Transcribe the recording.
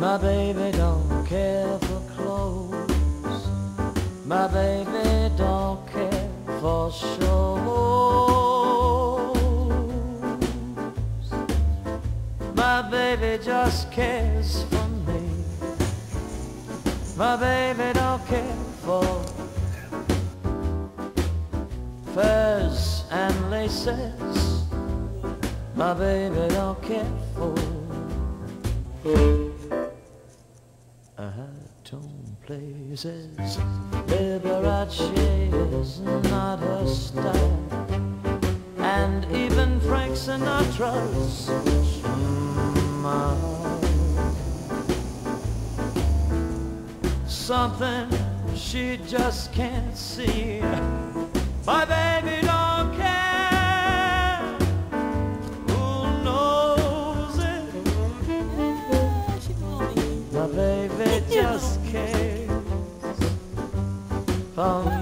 My baby don't care for clothes. My baby don't care for shows. My baby just cares for me. My baby don't care for furs and laces. My baby don't care for high-tone places. Liberace is not her style, and even Frank Sinatra's smile. Something she just can't see. My baby cares. For um,